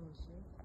hocam.